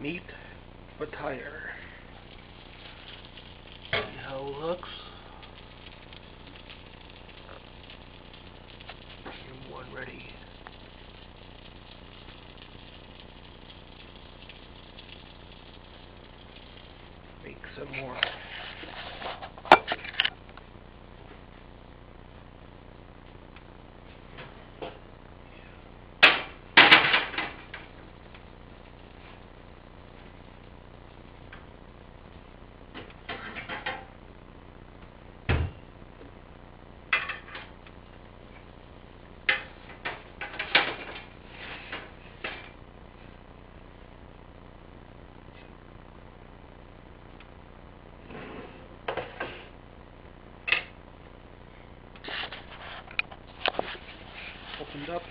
neat attire. See how it looks. Get one ready. Make some more. Opened up.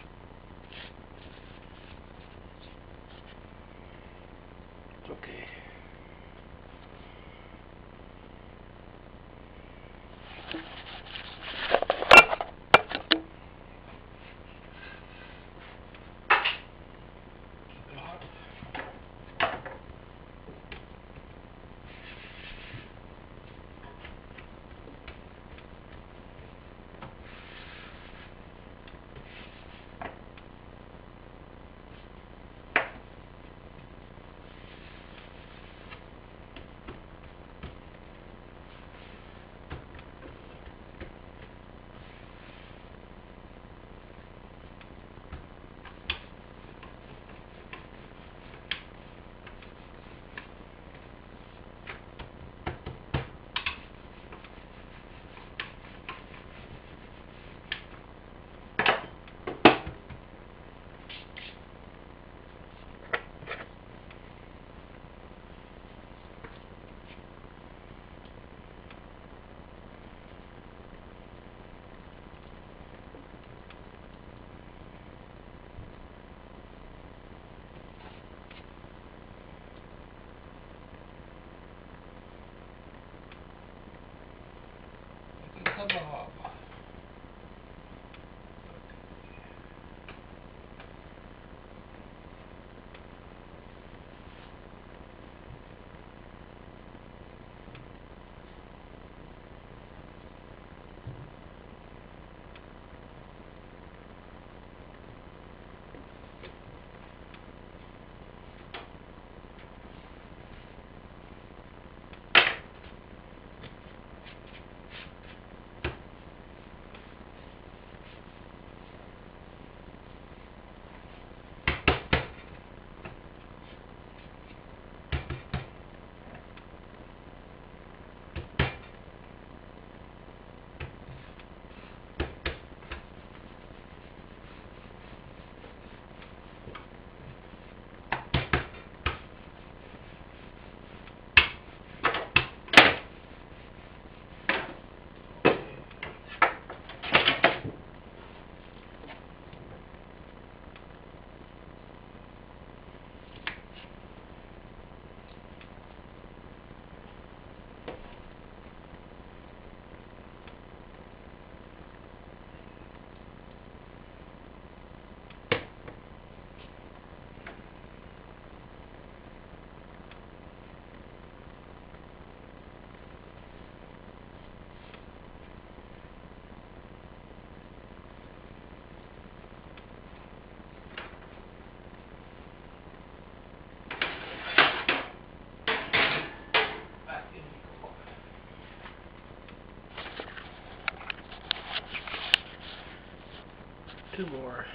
Two more.